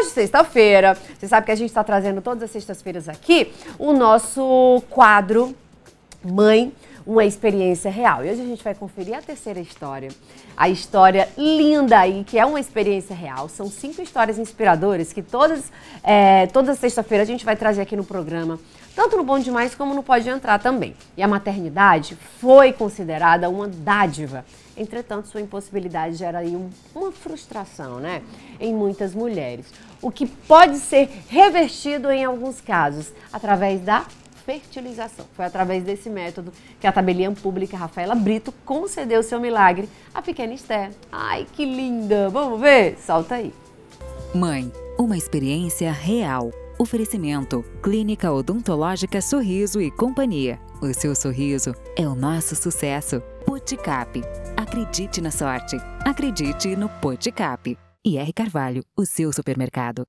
Hoje, sexta-feira, você sabe que a gente está trazendo todas as sextas-feiras aqui o nosso quadro Mãe, uma experiência real. E hoje a gente vai conferir a terceira história. A história linda aí, que é uma experiência real. São cinco histórias inspiradoras que todas, é, toda sexta-feira a gente vai trazer aqui no programa tanto no Bom Demais como no Pode Entrar também. E a maternidade foi considerada uma dádiva. Entretanto, sua impossibilidade gera aí um, uma frustração, né? Em muitas mulheres. O que pode ser revertido em alguns casos através da fertilização. Foi através desse método que a tabeliã pública Rafaela Brito concedeu seu milagre à pequena Esther. Ai, que linda! Vamos ver? Solta aí. Mãe, uma experiência real. Oferecimento: Clínica Odontológica Sorriso e Companhia. O seu sorriso é o nosso sucesso. Poticap. Acredite na sorte. Acredite no Poticap. E R. Carvalho, o seu supermercado.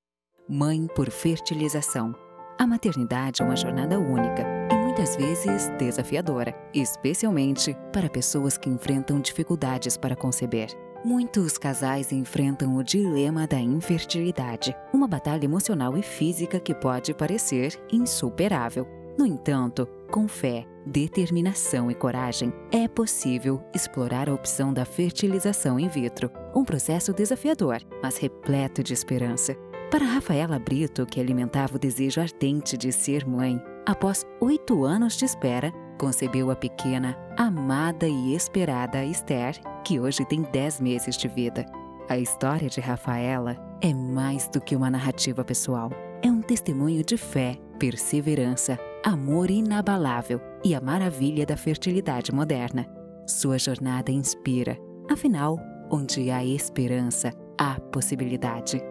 Mãe por fertilização. A maternidade é uma jornada única e muitas vezes desafiadora, especialmente para pessoas que enfrentam dificuldades para conceber. Muitos casais enfrentam o dilema da infertilidade, uma batalha emocional e física que pode parecer insuperável. No entanto, com fé, determinação e coragem, é possível explorar a opção da fertilização in vitro, um processo desafiador, mas repleto de esperança. Para Rafaela Brito, que alimentava o desejo ardente de ser mãe, após oito anos de espera, concebeu a pequena, amada e esperada Esther, que hoje tem 10 meses de vida. A história de Rafaela é mais do que uma narrativa pessoal. É um testemunho de fé, perseverança, amor inabalável e a maravilha da fertilidade moderna. Sua jornada inspira. Afinal, onde há esperança, há possibilidade.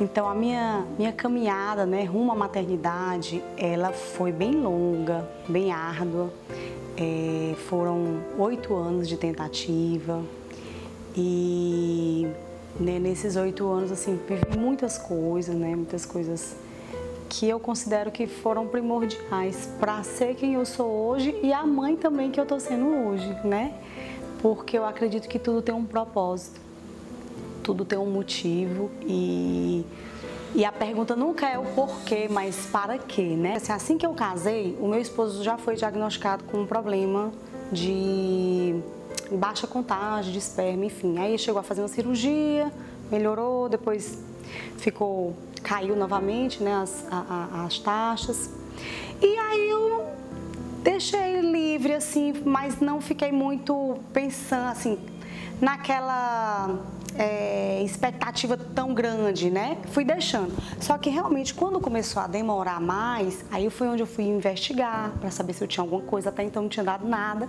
Então a minha, minha caminhada né, rumo à maternidade, ela foi bem longa, bem árdua. É, foram oito anos de tentativa e né, nesses oito anos assim vivi muitas coisas, né, muitas coisas que eu considero que foram primordiais para ser quem eu sou hoje e a mãe também que eu estou sendo hoje, né? Porque eu acredito que tudo tem um propósito tudo tem um motivo e, e a pergunta nunca é o porquê, mas para quê, né? Assim, assim que eu casei, o meu esposo já foi diagnosticado com um problema de baixa contagem de esperma, enfim. Aí chegou a fazer uma cirurgia, melhorou, depois ficou, caiu novamente, né, as, a, as taxas. E aí eu deixei livre, assim, mas não fiquei muito pensando, assim, naquela é, expectativa tão grande, né? Fui deixando. Só que realmente, quando começou a demorar mais, aí foi onde eu fui investigar para saber se eu tinha alguma coisa. Até então não tinha dado nada.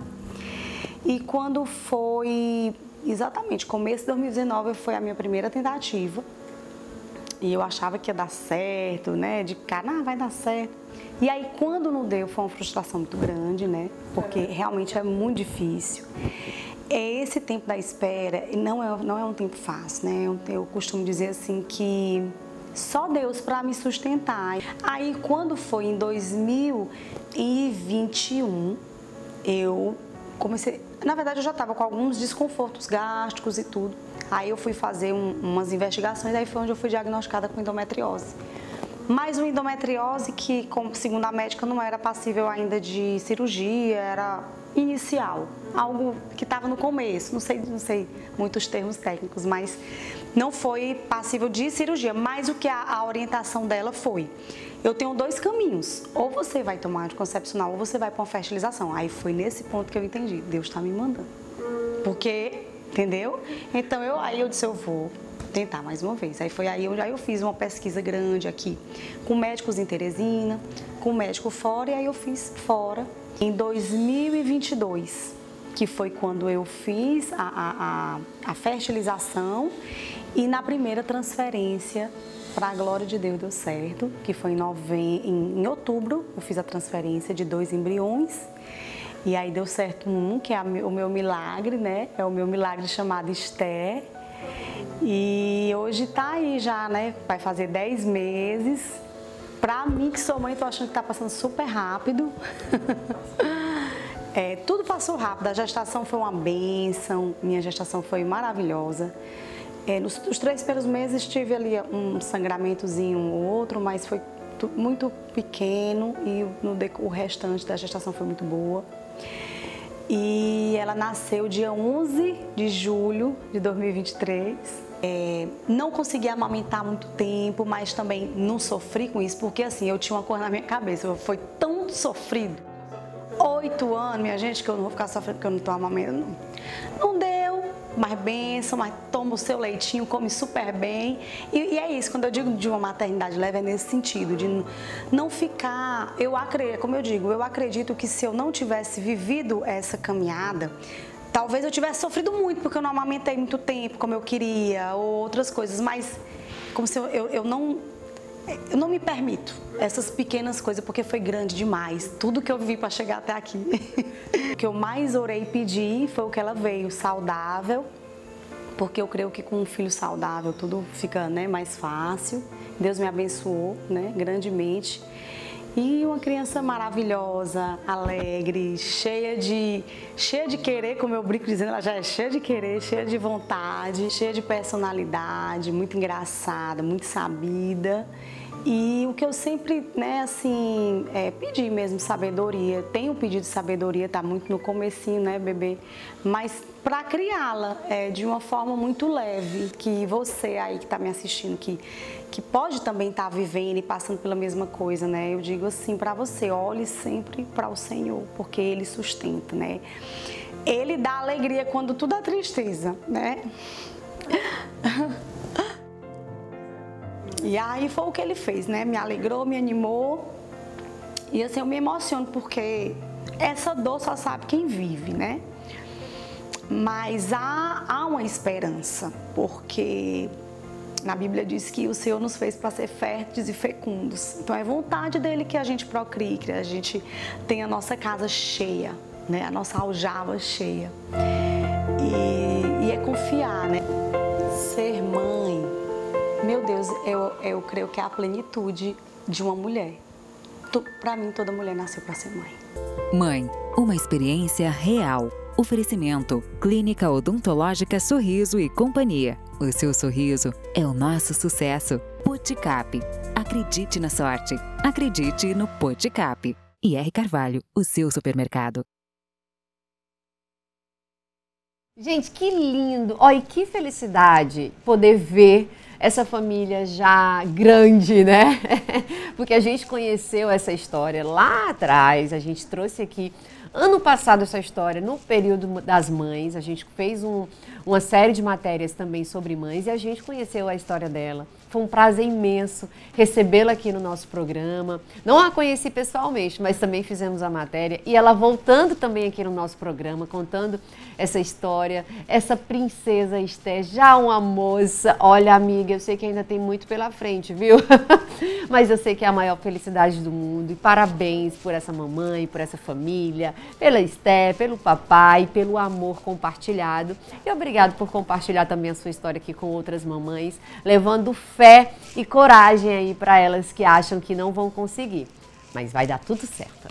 E quando foi exatamente começo de 2019 foi a minha primeira tentativa. E eu achava que ia dar certo, né? De cara, ah, vai dar certo. E aí, quando não deu, foi uma frustração muito grande, né? Porque realmente é muito difícil é esse tempo da espera não é, não é um tempo fácil, né? Eu, eu costumo dizer assim que só Deus para me sustentar. Aí quando foi em 2021, eu comecei, na verdade eu já estava com alguns desconfortos gástricos e tudo. Aí eu fui fazer um, umas investigações, aí foi onde eu fui diagnosticada com endometriose. Mas uma endometriose que, segundo a médica, não era passível ainda de cirurgia, era inicial, algo que estava no começo, não sei, não sei muitos termos técnicos, mas não foi passível de cirurgia, mas o que a, a orientação dela foi, eu tenho dois caminhos, ou você vai tomar anticoncepcional ou você vai para uma fertilização. Aí foi nesse ponto que eu entendi, Deus está me mandando, porque, entendeu? Então eu aí eu disse eu vou tentar mais uma vez. Aí foi aí onde eu fiz uma pesquisa grande aqui com médicos em Teresina, com médico fora e aí eu fiz fora em 2022, que foi quando eu fiz a, a, a fertilização e na primeira transferência, para a glória de Deus, deu certo, que foi em, nove... em outubro, eu fiz a transferência de dois embriões. E aí deu certo um, que é o meu milagre, né? É o meu milagre chamado Esther. E hoje tá aí já, né? Vai fazer 10 meses. Pra mim, que sou mãe, tô achando que tá passando super rápido. é, tudo passou rápido. A gestação foi uma benção, minha gestação foi maravilhosa. É, nos, nos três primeiros meses tive ali um sangramentozinho ou outro, mas foi muito pequeno e no, o restante da gestação foi muito boa. E ela nasceu dia 11 de julho de 2023. É, não consegui amamentar muito tempo, mas também não sofri com isso, porque assim, eu tinha uma coisa na minha cabeça, foi tão sofrido. Oito anos, minha gente, que eu não vou ficar sofrendo porque eu não estou amamentando. Não deu, mais benção, mas toma o seu leitinho, come super bem. E, e, é isso, quando eu digo de uma maternidade leve, é nesse sentido, de não ficar. Eu acredito, como eu digo, eu acredito que se eu não tivesse vivido essa caminhada, talvez eu tivesse sofrido muito, porque eu não amamentei muito tempo como eu queria, ou outras coisas, mas como se eu, eu, eu não. Eu não me permito essas pequenas coisas porque foi grande demais. Tudo que eu vivi para chegar até aqui. o que eu mais orei e pedi foi o que ela veio, saudável, porque eu creio que com um filho saudável tudo fica né, mais fácil. Deus me abençoou né, grandemente. E uma criança maravilhosa, alegre, cheia de, cheia de querer, como eu brinco dizendo, ela já é cheia de querer, cheia de vontade, cheia de personalidade, muito engraçada, muito sabida. E o que eu sempre, né, assim, é, pedi mesmo sabedoria. Tenho pedido sabedoria, tá muito no comecinho, né, bebê? Mas para criá-la é, de uma forma muito leve, que você aí que está me assistindo, que, que pode também estar tá vivendo e passando pela mesma coisa, né? Eu digo assim para você, olhe sempre para o Senhor, porque Ele sustenta, né? Ele dá alegria quando tudo é tristeza, né? E aí foi o que ele fez, né? Me alegrou, me animou. E assim, eu me emociono porque essa dor só sabe quem vive, né? Mas há, há uma esperança, porque na Bíblia diz que o Senhor nos fez para ser férteis e fecundos. Então é vontade dele que a gente procrie, que a gente tenha a nossa casa cheia, né? A nossa aljava cheia. E, e é confiar, né? Ser mãe meu Deus, eu, eu creio que é a plenitude de uma mulher. Para mim, toda mulher nasceu para ser mãe. Mãe, uma experiência real. Oferecimento: Clínica Odontológica Sorriso e Companhia. O seu sorriso é o nosso sucesso. Poticap. Acredite na sorte. Acredite no Poticap. E R. Carvalho, o seu supermercado. Gente, que lindo! Olha, que felicidade poder ver essa família já grande, né? Porque a gente conheceu essa história lá atrás, a gente trouxe aqui ano passado essa história no período das mães, a gente fez um, uma série de matérias também sobre mães e a gente conheceu a história dela. Foi um prazer imenso recebê-la aqui no nosso programa. Não a conheci pessoalmente, mas também fizemos a matéria. E ela voltando também aqui no nosso programa, contando essa história. Essa princesa Esté, já uma moça. Olha, amiga, eu sei que ainda tem muito pela frente, viu? mas eu sei que é a maior felicidade do mundo. E parabéns por essa mamãe, por essa família, pela Esté, pelo papai, pelo amor compartilhado. E obrigado por compartilhar também a sua história aqui com outras mamães, levando fé fé e coragem aí para elas que acham que não vão conseguir. Mas vai dar tudo certo.